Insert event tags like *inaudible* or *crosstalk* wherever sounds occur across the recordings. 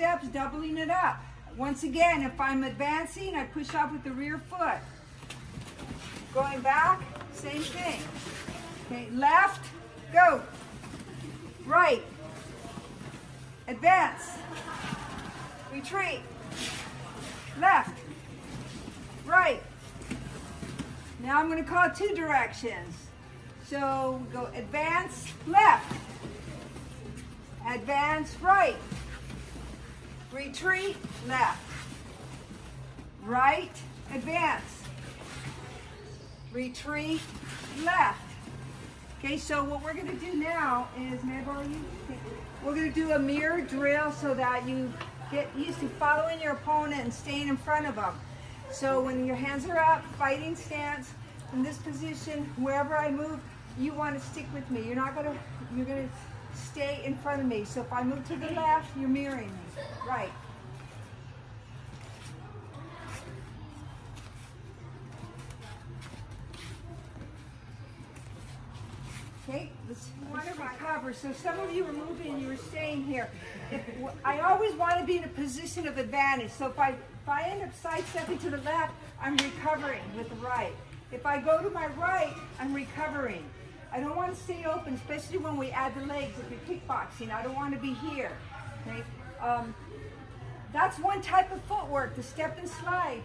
steps, doubling it up. Once again, if I'm advancing, I push up with the rear foot. Going back, same thing. Okay, left, go. Right, advance, retreat, left, right. Now I'm going to call two directions. So go advance, left, advance, right, retreat, left, right, advance, retreat, left. Okay, so what we're gonna do now is, may I borrow you? We're gonna do a mirror drill so that you get used to following your opponent and staying in front of them. So when your hands are up, fighting stance, in this position, wherever I move, you want to stick with me. You're not gonna, you're gonna stay in front of me. So if I move to the left, you're mirroring me. Right. Okay, let's to recover. So some of you were moving, you were staying here. I always want to be in a position of advantage. So if I, if I end up sidestepping to the left, I'm recovering with the right. If I go to my right, I'm recovering. I don't want to stay open, especially when we add the legs if you're kickboxing. I don't want to be here. Okay? Um, that's one type of footwork, the step and slide.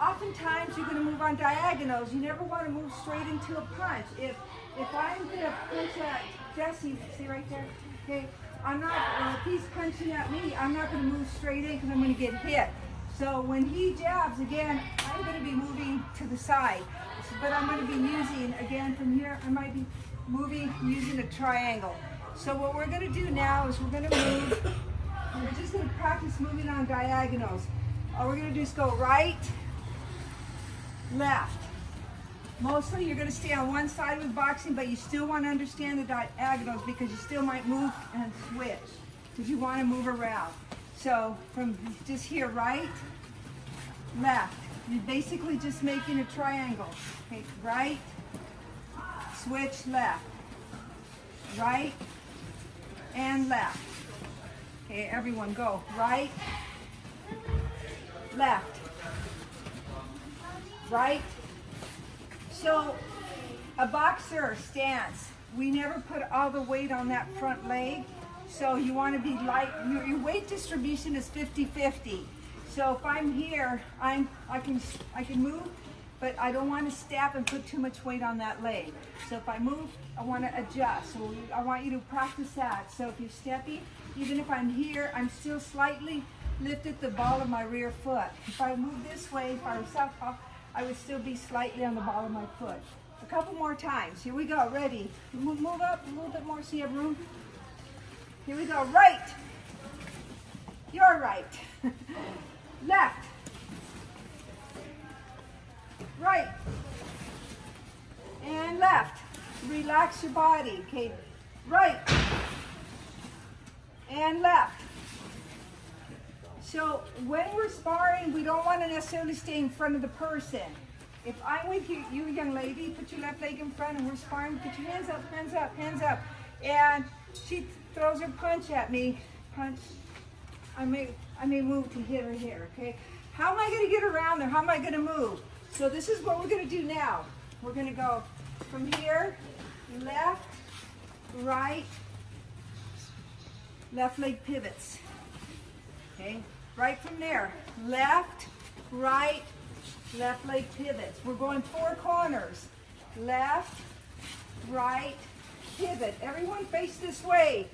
Oftentimes you're going to move on diagonals. You never want to move straight into a punch. If if I'm going to punch at Jesse, see right there? Okay, I'm not, if he's punching at me, I'm not going to move straight in because I'm going to get hit. So when he jabs, again, I'm going to be moving to the side. But I'm going to be using, again, from here, I might be moving using a triangle. So what we're going to do now is we're going to move, we're just going to practice moving on diagonals. All we're going to do is go right, left. Mostly you're going to stay on one side with boxing, but you still want to understand the diagonals because you still might move and switch because you want to move around. So from just here, right, left. You're basically just making a triangle. Okay, right, switch left, right, and left. Okay, everyone go. Right, left, right, so a boxer stance, we never put all the weight on that front leg. So you want to be light, your, your weight distribution is 50-50. So if I'm here, I'm, I, can, I can move, but I don't want to step and put too much weight on that leg. So if I move, I want to adjust. So I want you to practice that. So if you're stepping, even if I'm here, I'm still slightly lifted the ball of my rear foot. If I move this way, if I was southpaw, I would still be slightly on the ball of my foot. A couple more times. Here we go. Ready. Move, move up a little bit more so you have room. Here we go. Right. You're right. *laughs* Left. Right. And left. Relax your body. Okay. Right. And left. So when we're sparring, we don't want to necessarily stay in front of the person. If I'm with you, you young lady, put your left leg in front and we're sparring, put your hands up, hands up, hands up. And she throws her punch at me, punch, I may, I may move to hit her here, okay? How am I gonna get around there? How am I gonna move? So this is what we're gonna do now. We're gonna go from here, left, right, left leg pivots, okay? Right from there, left, right, left leg pivots. We're going four corners. Left, right, pivot. Everyone face this way.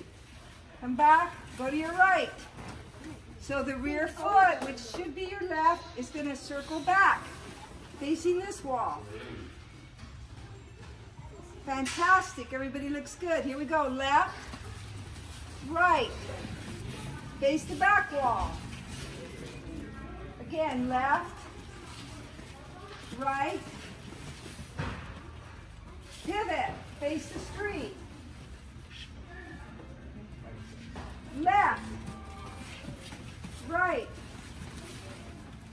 Come back, go to your right. So the rear foot, which should be your left, is gonna circle back, facing this wall. Fantastic, everybody looks good. Here we go, left, right, face the back wall. Again, left, right, pivot, face the street. Left, right,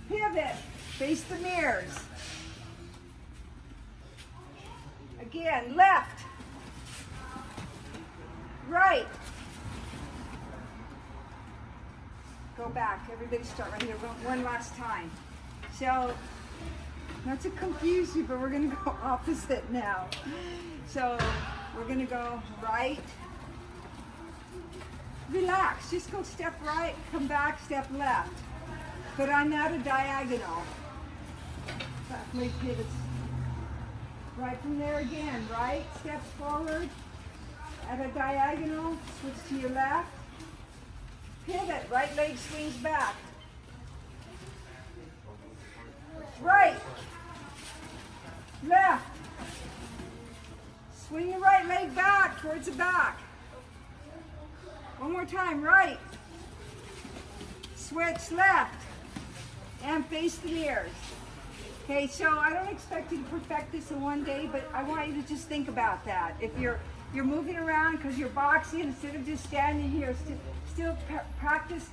pivot, face the mirrors. Again, left, right, go back. Everybody start right here. One last time. So, not to confuse you, but we're gonna go *laughs* opposite now. So, we're gonna go right. Relax, just go step right, come back, step left. But I'm at a diagonal. Back leg pivots. Right from there again, right, steps forward. At a diagonal, switch to your left. Pivot, right leg swings back. Right. Left. Swing your right leg back towards the back. One more time, right. Switch left. And face the mirrors. Okay, so I don't expect you to perfect this in one day, but I want you to just think about that. If you're you're moving around because you're boxing instead of just standing here, st still practice.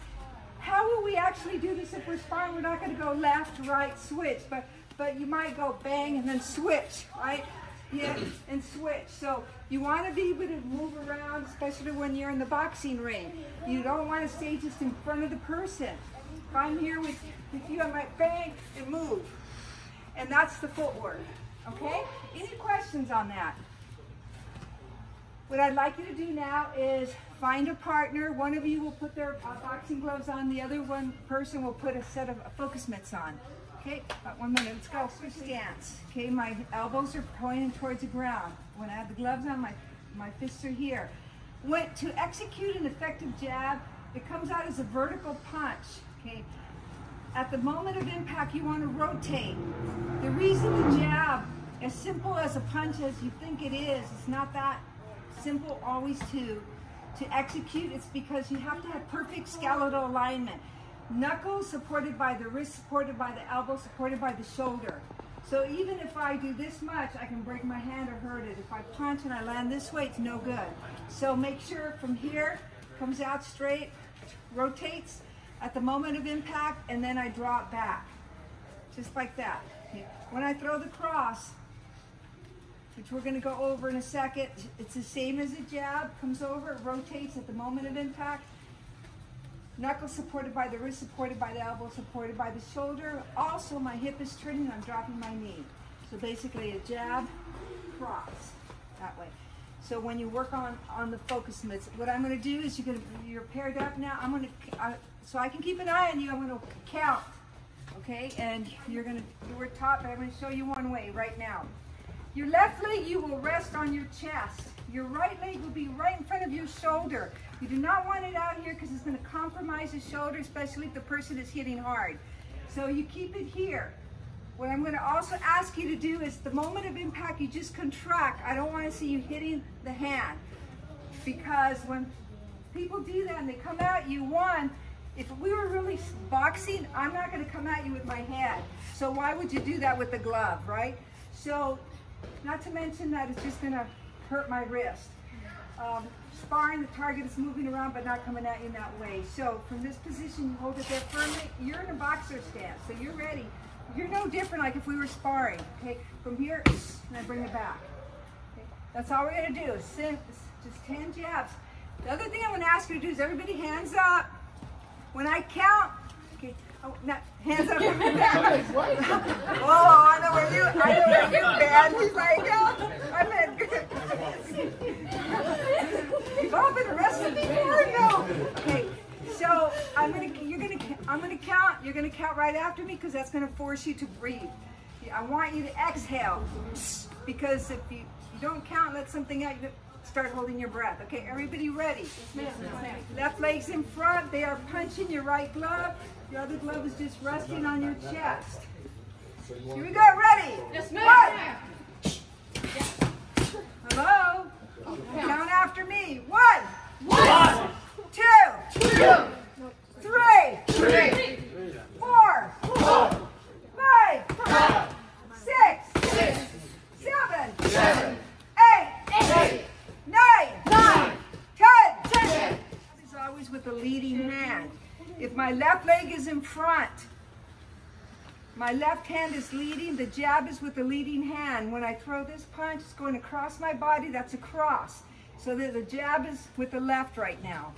How will we actually do this if we're sparring? We're not going to go left, right, switch, but but you might go bang and then switch, right? Yeah, and switch. So you want to be able to move around, especially when you're in the boxing ring. You don't want to stay just in front of the person. If I'm here with, with you, I might bang and move. And that's the footwork, okay? Any questions on that? What I'd like you to do now is find a partner. One of you will put their uh, boxing gloves on. The other one person will put a set of focus mitts on. Okay, about one minute. Let's go. Switch stance. Okay, my elbows are pointing towards the ground. When I have the gloves on, my, my fists are here. When, to execute an effective jab, it comes out as a vertical punch. Okay, at the moment of impact, you want to rotate. The reason the jab, as simple as a punch as you think it is, it's not that simple always to, to execute. It's because you have to have perfect skeletal alignment. Knuckles supported by the wrist, supported by the elbow, supported by the shoulder. So even if I do this much, I can break my hand or hurt it. If I punch and I land this way, it's no good. So make sure from here, comes out straight, rotates at the moment of impact, and then I drop back, just like that. When I throw the cross, which we're gonna go over in a second, it's the same as a jab, comes over, rotates at the moment of impact, Knuckles supported by the wrist, supported by the elbow, supported by the shoulder. Also, my hip is turning, I'm dropping my knee. So basically a jab, cross, that way. So when you work on, on the focus mitts, what I'm gonna do is you're gonna, you're paired up now, I'm gonna, uh, so I can keep an eye on you, I'm gonna count, okay? And you're gonna, you were taught, but I'm gonna show you one way right now. Your left leg, you will rest on your chest. Your right leg will be right in front of your shoulder. You do not want it out here because it's going to compromise the shoulder, especially if the person is hitting hard. So you keep it here. What I'm going to also ask you to do is the moment of impact, you just contract. I don't want to see you hitting the hand because when people do that and they come at you, one, if we were really boxing, I'm not going to come at you with my hand. So why would you do that with the glove, right? So not to mention that it's just going to hurt my wrist. Um, sparring, the target is moving around but not coming at you in that way. So from this position, you hold it there firmly. You're in a boxer stance, so you're ready. You're no different like if we were sparring. Okay, from here, and I bring it back. Okay? That's all we're gonna do, just 10 jabs. The other thing I'm gonna ask you to do is everybody hands up. When I count, okay, oh, not, hands up. *laughs* oh, I know where you, I know where you've been. He's like, oh, I'm in *laughs* You've all been arrested before? No. Okay, so I'm gonna, you're gonna, I'm gonna count. You're gonna count right after me because that's gonna force you to breathe. I want you to exhale because if you, you don't count, let something out, you start holding your breath. Okay, everybody ready? Yes, ma'am. Left leg's in front. They are punching your right glove. Your other glove is just resting on your chest. Here we go. Ready? Yes, ma'am. Count after me. One. One. Two. Two. Three. Three. Four. Four. Five. Five. Six. Six. Seven. Seven. Eight. Eight. Nine. Nine. Ten. Ten. Always with the leading hand. If my left leg is in front, my left hand is leading, the jab is with the leading hand. When I throw this punch, it's going across my body, that's a cross. So that the jab is with the left right now.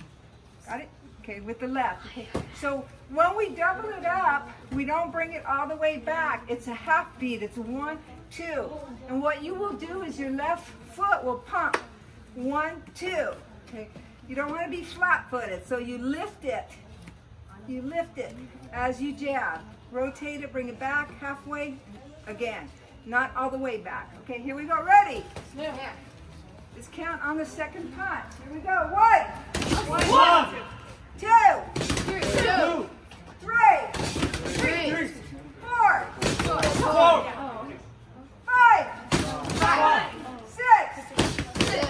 Got it? okay, with the left. Okay. So when we double it up, we don't bring it all the way back. It's a half beat. It's one, two. And what you will do is your left foot will pump. One, two. Okay. You don't want to be flat-footed, so you lift it. You lift it as you jab. Rotate it, bring it back halfway again. Not all the way back. Okay, here we go. Ready? Yeah. Let's count on the second punch. Here we go. One, One, two, two, three, three, four, four, five, six, six,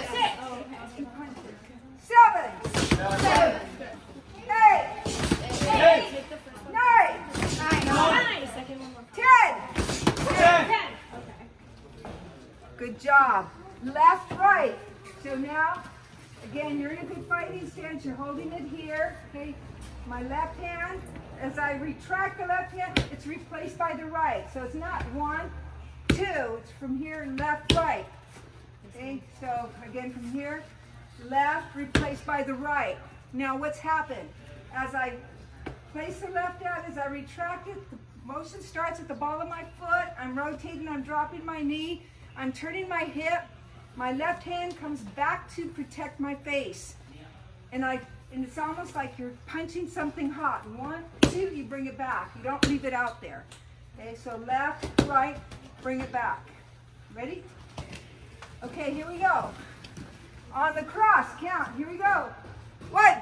seven, seven, eight, eight, nine, nine, ten. ten. Good job. Left, right. So now, again, you're in a good fighting stance. You're holding it here. Okay. My left hand, as I retract the left hand, it's replaced by the right. So it's not one, two. It's from here, left, right. Okay. So again, from here, left replaced by the right. Now, what's happened? As I place the left out, as I retract it, the motion starts at the ball of my foot. I'm rotating, I'm dropping my knee, I'm turning my hip. My left hand comes back to protect my face. And I and it's almost like you're punching something hot. One, two, you bring it back. You don't leave it out there. Okay, so left, right, bring it back. Ready? Okay, here we go. On the cross, count. Here we go. One,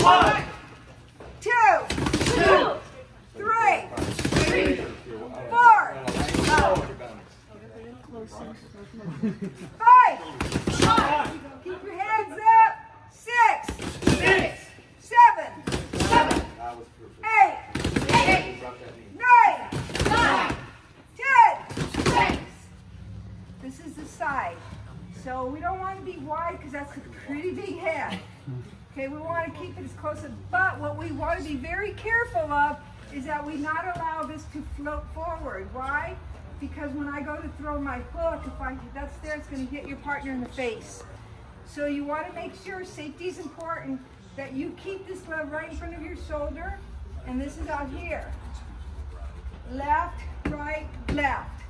One, two, two, three, three, four, five. Five, Keep your hands up. Six, six. This is the side. So we don't want to be wide because that's a pretty big hand. Okay, we want to keep it as close as, but what we want to be very careful of is that we not allow this to float forward. Why? Because when I go to throw my hook, if I, that's there, it's going to hit your partner in the face. So you want to make sure, safety is important, that you keep this glove right in front of your shoulder, and this is out here. Left, right, left.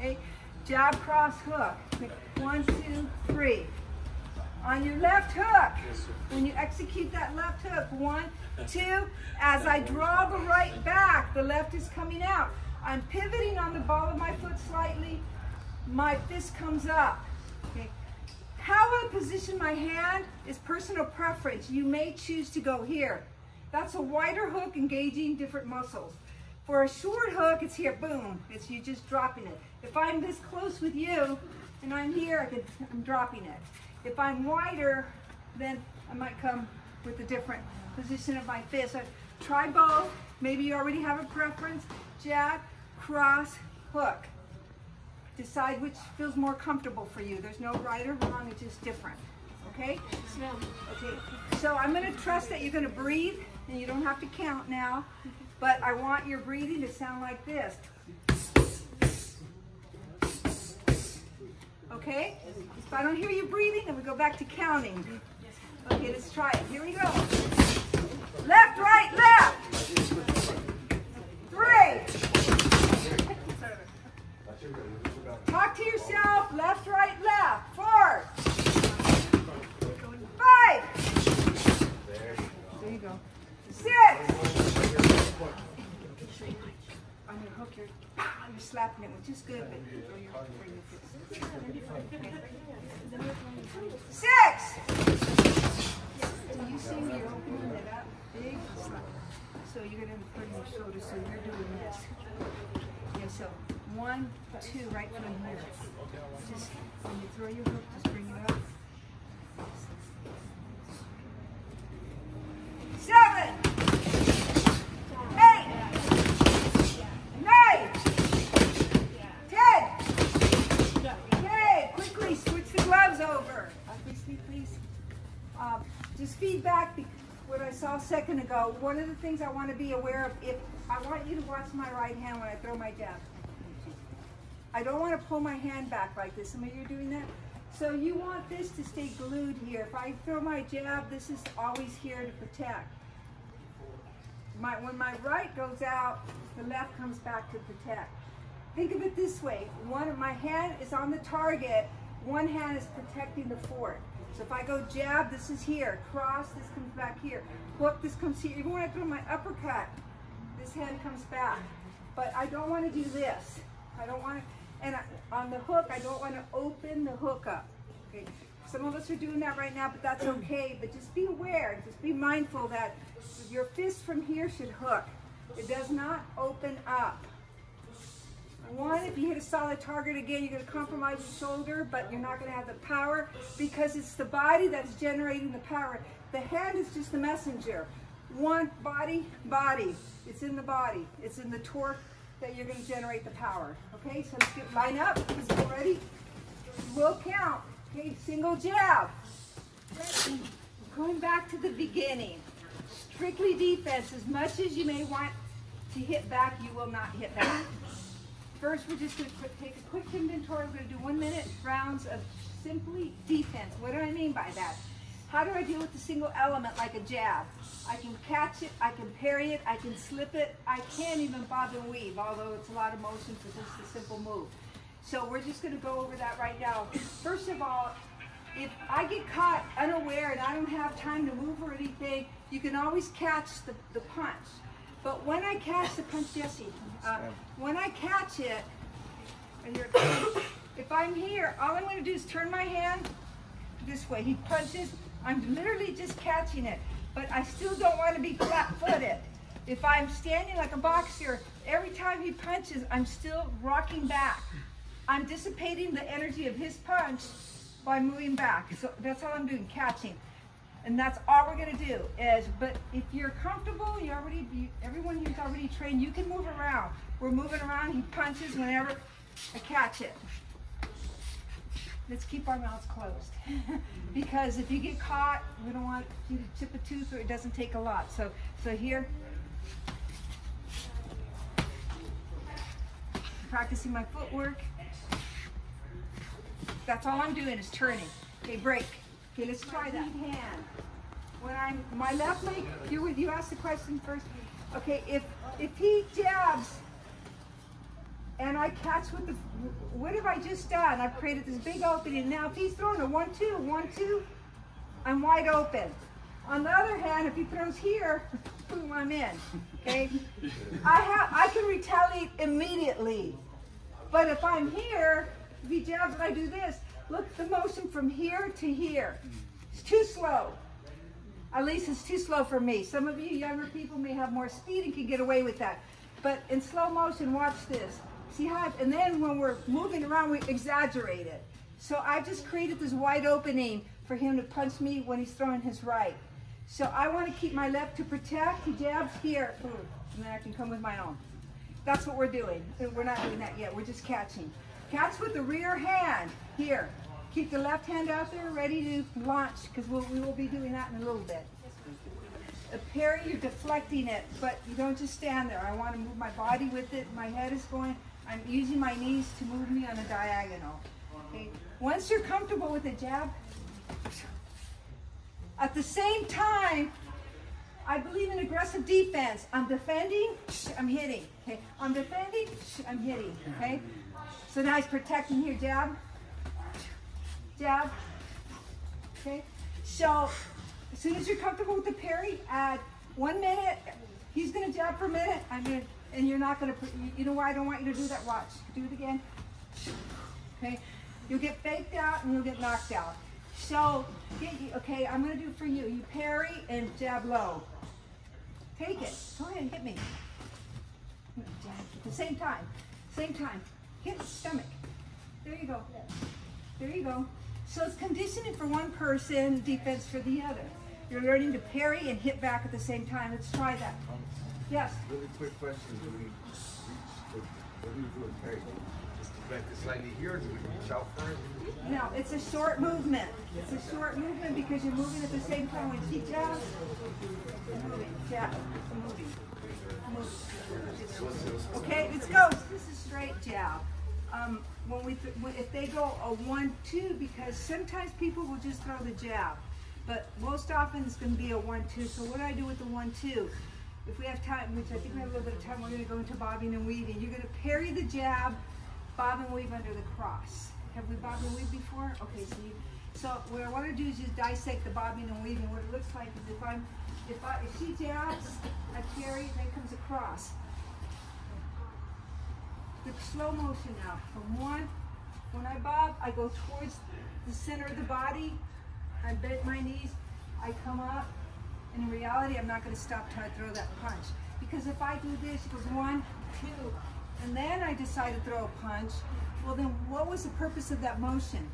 Okay, jab, cross, hook. One, two, three. On your left hook, when you execute that left hook, one, two, as I draw the right back, the left is coming out. I'm pivoting on the ball of my foot slightly, my fist comes up. Okay. How I position my hand is personal preference. You may choose to go here. That's a wider hook engaging different muscles. For a short hook, it's here, boom. It's you just dropping it. If I'm this close with you and I'm here, I I'm dropping it. If I'm wider, then I might come with a different position of my fist. So try both. Maybe you already have a preference. Jab, cross, hook. Decide which feels more comfortable for you. There's no right or wrong, it's just different. Okay? Okay, so I'm gonna trust that you're gonna breathe, and you don't have to count now, but I want your breathing to sound like this. Okay? If I don't hear you breathing, then we go back to counting. Okay, let's try it. Here we go. Left, right, left. Three. Talk to yourself. Left, right, left. Four. Five. There you go. Six. On your hook, you're, you're slapping it, which is good, but throw your hook where your fist. Six. So you see me, opening it up, big slap. So you're gonna put in your shoulder, so you're doing this. Yeah, so one, two, right from here. Just, when you throw your hook, just bring it up. Seven. Eight. Nine. Ten. Okay, quickly switch the gloves over. Uh, Christy, please. Um, just feedback be- what I saw a second ago. One of the things I want to be aware of, if I want you to watch my right hand when I throw my jab. I don't want to pull my hand back like this. Some of you are doing that. So you want this to stay glued here. If I throw my jab, this is always here to protect. my, when my right goes out, the left comes back to protect. Think of it this way. One of my hand is on the target, one hand is protecting the fort. So if I go jab, this is here. Cross, this comes back here. Hook, this comes here. Even when I throw my uppercut, this hand comes back. But I don't want to do this. I don't want to, and I, on the hook, I don't want to open the hook up. Okay. Some of us are doing that right now, but that's *clears throat* okay. But just be aware, just be mindful that your fist from here should hook. It does not open up. One, if you hit a solid target again, you're going to compromise your shoulder, but you're not going to have the power because it's the body that's generating the power. The hand is just the messenger. One, body, body. It's in the body. It's in the torque that you're going to generate the power. Okay, so let's get line up. Let's get ready. We'll count. Okay, single jab. Going back to the beginning. Strictly defense. As much as you may want to hit back, you will not hit back. First, we're just going to take a quick inventory. We're going to do one minute rounds of simply defense. What do I mean by that? How do I deal with the single element like a jab? I can catch it, I can parry it, I can slip it, I can't even and weave, although it's a lot of motion for just a simple move. So we're just going to go over that right now. First of all, if I get caught unaware and I don't have time to move or anything, you can always catch the, the punch. But when I catch the punch, *laughs* Jesse, uh, when I catch it, and you're, *coughs* if I'm here, all I'm going to do is turn my hand this way. He punches, I'm literally just catching it, but I still don't want to be flat-footed. If I'm standing like a boxer, every time he punches, I'm still rocking back. I'm dissipating the energy of his punch by moving back. So that's all I'm doing, catching. And that's all we're gonna do is, but if you're comfortable, you already, you, everyone here's already trained, you can move around. We're moving around, he punches whenever I catch it. Let's keep our mouths closed. *laughs* because if you get caught, we don't want you to chip a tooth or it doesn't take a lot. So, so here, practicing my footwork. That's all I'm doing is turning. Okay, break. Okay, let's try that. Hand. When I'm my left leg, you you asked the question first. Okay, if if he jabs and I catch with the what have I just done? I've created this big opening. Now if he's throwing a one two, one two, I'm wide open. On the other hand, if he throws here, *laughs* boom, I'm in. Okay? *laughs* I have I can retaliate immediately. But if I'm here, if he jabs and I do this, look the motion from here to here. It's too slow. At least it's too slow for me. Some of you younger people may have more speed and can get away with that. But in slow motion, watch this. See how, and then when we're moving around, we exaggerate it. So I just created this wide opening for him to punch me when he's throwing his right. So I want to keep my left to protect. He jabs here, boom, and then I can come with my own. That's what we're doing. We're not doing that yet. We're just catching. Catch with the rear hand. Here. Keep the left hand out there ready to launch because we'll, we will be doing that in a little bit. Uh, a parry, you're deflecting it, but you don't just stand there. I want to move my body with it. My head is going. I'm using my knees to move me on a diagonal. Okay. Once you're comfortable with the jab, at the same time, I believe in aggressive defense. I'm defending, I'm hitting. Okay, I'm defending, I'm hitting. Okay, so now he's protecting here. Jab, jab. Okay, so as soon as you're comfortable with the parry, add one minute. He's gonna jab for a minute. I'm gonna, and you're not gonna. put, You know why I don't want you to do that? Watch. Do it again. Okay, you'll get faked out and you'll get knocked out. So, get you, okay, I'm gonna do for you. You parry and jab low. Take it. Go ahead, and hit me. At the same time. Same time. Hit the stomach. There you go. There you go. So it's conditioning for one person, defense for the other. You're learning to parry and hit back at the same time. Let's try that. Yes? Really quick question. Do we reach, what do we do with parry? Just deflect it slightly here, or do we reach out for it? No, it's a short movement. It's a short movement because you're moving at the same time. When she jabs, moving, jab, moving, move. Okay, let's go. This is straight jab. Um, when we, th if they go a one-two, because sometimes people will just throw the jab, but most often it's going to be a one-two. So what do I do with the one-two? if we have time, which I think we have a little bit of time, we're gonna go into bobbing and weaving. You're gonna parry the jab, bob and weave under the cross. Have we bobbed and weaved before? Okay, so you, so what I wanna do is just dissect the bobbing and weaving. What it looks like is if I'm, if I, if she jabs, I parry, then comes across. The slow motion now, from one, when I bob, I go towards the center of the body, I bend my knees, I come up, and in reality, I'm not gonna stop till I throw that punch. Because if I do this, it goes one, two, and then I decide to throw a punch, well then what was the purpose of that motion?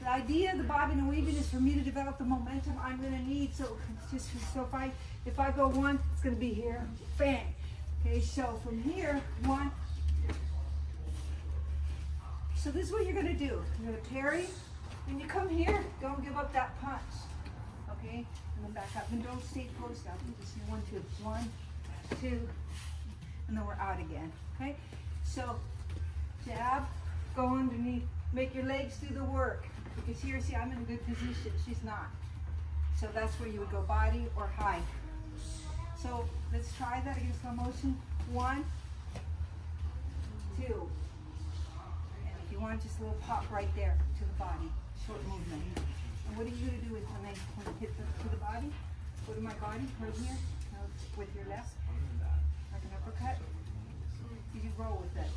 The idea of the bobbing and weaving is for me to develop the momentum I'm gonna need. So just so if I if I go one, it's gonna be here, bang. Okay, so from here, one. So this is what you're gonna do. You're gonna parry. When you come here, don't give up that punch. Okay? And then back up. And don't stay close up. Just one, two. One, two, and then we're out again. Okay? So jab, go underneath, make your legs do the work. Because here, see, I'm in a good position. She's not. So that's where you would go body or high. So let's try that against slow motion. One, two. Want, just a little pop right there to the body. Short movement. And what are you gonna do with when they when hit the, to the body? Go to my body, right here. Uh, with your left. Like an uppercut. You roll with it.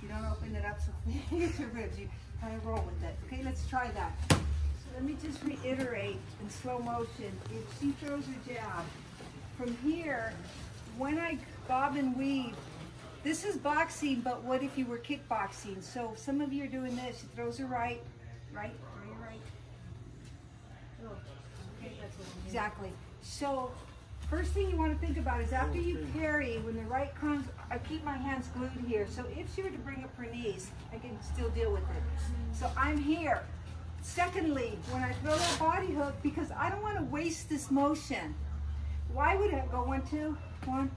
You don't open it up so *laughs* get your ribs. You kind of roll with it. Okay, let's try that. So let me just reiterate in slow motion. If she throws her jab, from here, when I bob and weave, this is boxing, but what if you were kickboxing? So some of you are doing this. She throws her right, right, throw your right. Exactly. So first thing you want to think about is after you parry, when the right comes, I keep my hands glued here. So if she were to bring up her knees, I can still deal with it. So I'm here. Secondly, when I throw that body hook, because I don't want to waste this motion. Why would I go one, two, one?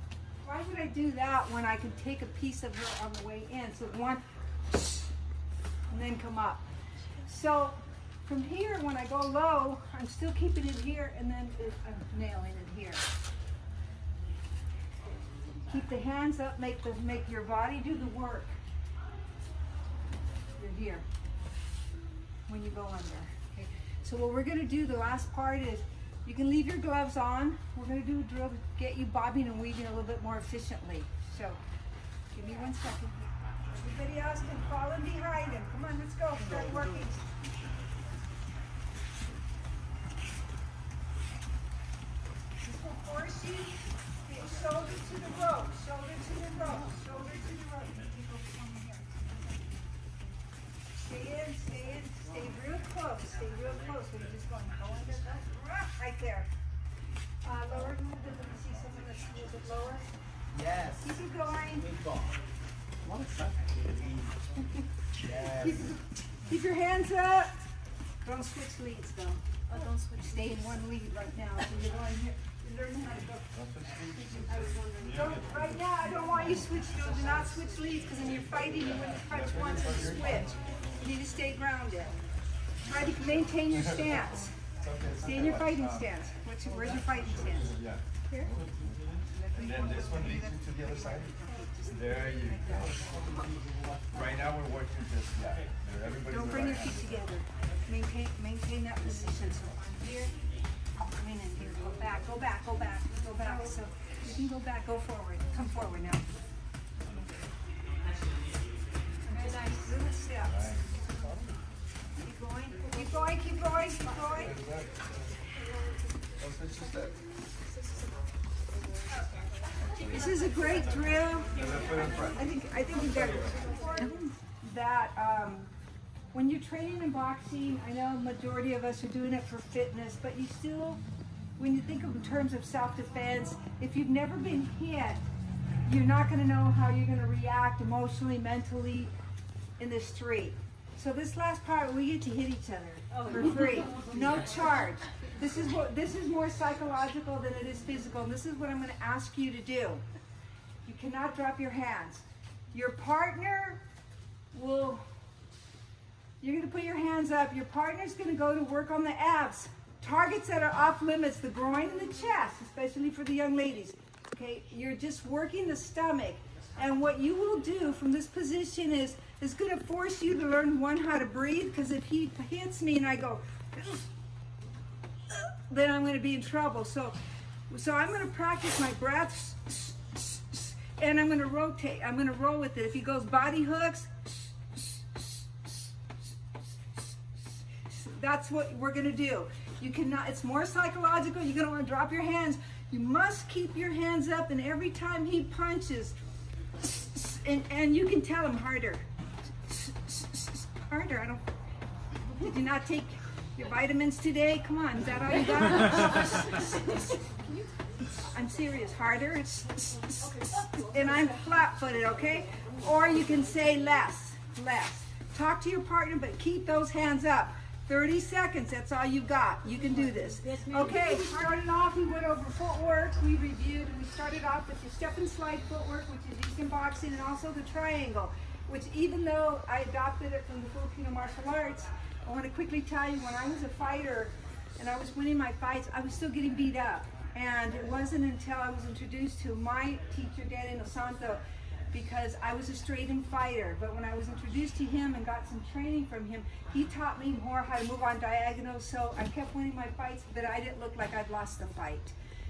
Why would I do that when I can take a piece of her on the way in? So one, and then come up. So from here, when I go low, I'm still keeping it here, and then I'm nailing it here. Keep the hands up, make the make your body do the work. You're here when you go under. Okay. So what we're gonna do, the last part is, you can leave your gloves on. We're gonna do a drill to get you bobbing and weaving a little bit more efficiently. So, give me one second. Everybody else can fall in behind him. Come on, let's go. Start working. This will force you get shoulder to the rope, shoulder to the rope, shoulder to the rope. Stay in, stay in, stay real close, stay real close. We're just going, go under that, right there. Uh, lower, move it, let me see something that's a little bit lower. Yes. Keep it going. Good ball. What a sucker. Yes. Keep, keep your hands up. Don't switch leads though. Oh, don't switch. Stay in one lead right now. So you're going here. You're learning how to go. I was wondering. Don't, right now, I don't want you to switch. No, do not switch leads because when you're fighting, you wouldn't punch once and switch. You need to stay grounded. Try to maintain your stance. Stay in your fighting um, stance. What's your, where's your fighting stance? Here? And then this one leads you to the other side. There you go. Right now we're working this, yeah. Don't bring your feet together. Maintain, maintain that position. So I'm here, come in and here, go back, go back, go back, go back. So you can go back, go forward. Come forward now. Very nice. Little steps. Keep going, keep going, keep going, keep going. Don't switch your step. This is a great drill. I think I think we got that um, when you're training in boxing, I know majority of us are doing it for fitness, but you still, when you think of in terms of self-defense, if you've never been hit, you're not going to know how you're going to react emotionally, mentally in the street. So this last part, we get to hit each other for free, no charge. This is what this is more psychological than it is physical. And this is what I'm going to ask you to do. You cannot drop your hands. Your partner will, you're going to put your hands up. Your partner's going to go to work on the abs. Targets that are off limits, the groin and the chest, especially for the young ladies. Okay, you're just working the stomach. And what you will do from this position is, is gonna force you to learn one, how to breathe, because if he hits me and I go, then I'm gonna be in trouble. So, so I'm gonna practice my breaths, and I'm gonna rotate, I'm gonna roll with it. If he goes body hooks, that's what we're gonna do. You cannot, it's more psychological, you're gonna wanna drop your hands. You must keep your hands up and every time he punches, and, and you can tell him harder. Harder, I don't, did you not take your vitamins today? Come on, is that all you got? *laughs* I'm serious, harder. It's and I'm flat footed, okay? Or you can say less, less. Talk to your partner, but keep those hands up. 30 seconds, that's all you got. You can do this. Okay, we started off, we went over footwork, we reviewed, and we started off with your step and slide footwork, which is Eastern boxing, and also the triangle, which even though I adopted it from the Filipino martial arts, I want to quickly tell you, when I was a fighter and I was winning my fights, I was still getting beat up. And it wasn't until I was introduced to my teacher, Dan Inosanto, because I was a straight-in fighter. But when I was introduced to him and got some training from him, he taught me more how to move on diagonal. So I kept winning my fights, but I didn't look like I'd lost the fight.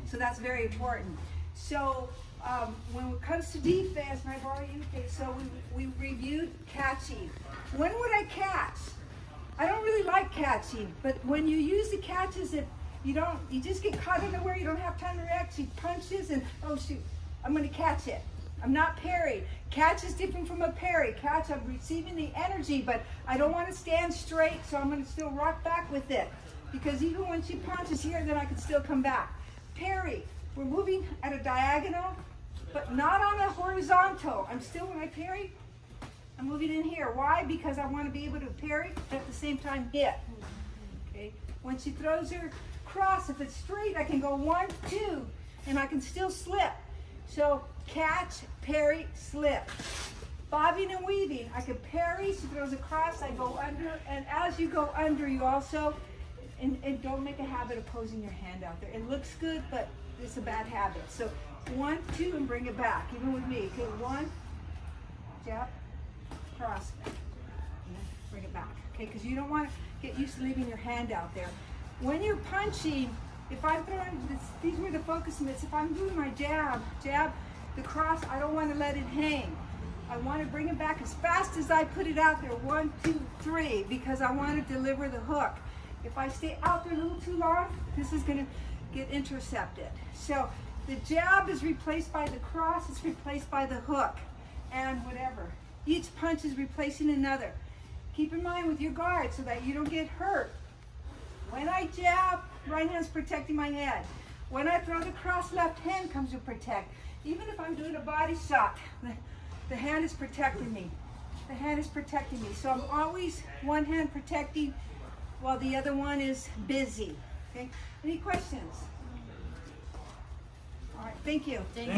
So that's very important. So um, when it comes to defense, I borrow you, okay, so we, we reviewed catching. When would I catch? I don't really like catching, but when you use the catches, if you don't, you just get caught unaware, you don't have time to react, she punches and, oh shoot, I'm gonna catch it. I'm not parry. Catch is different from a parry. Catch, I'm receiving the energy, but I don't want to stand straight, so I'm going to still rock back with it. Because even when she punches here, then I can still come back. Parry, we're moving at a diagonal, but not on a horizontal. I'm still, when I parry, I'm moving in here. Why? Because I want to be able to parry, at the same time hit. Okay. When she throws her cross, if it's straight, I can go one, two, and I can still slip. So catch, parry, slip. Bobbing and weaving. I can parry, she throws a cross, I go under, and as you go under, you also, and, and don't make a habit of posing your hand out there. It looks good, but it's a bad habit. So one, two, and bring it back, even with me. Okay, one, jab, cross, bring it back. Okay, because you don't want to get used to leaving your hand out there. When you're punching, if I'm throwing, this, these were the focus mitts, if I'm doing my jab, jab, the cross, I don't want to let it hang. I want to bring it back as fast as I put it out there. One, two, three, because I want to deliver the hook. If I stay out there a little too long, this is going to get intercepted. So the jab is replaced by the cross, it's replaced by the hook, and whatever. Each punch is replacing another. Keep in mind with your guard so that you don't get hurt. When I jab, right hand's protecting my head. When I throw the cross, left hand comes to protect. Even if I'm doing a body shot, the, *laughs* the hand is protecting me. The hand is protecting me. So I'm always one hand protecting while the other one is busy. Okay? Any questions? All right, thank you. Thank you.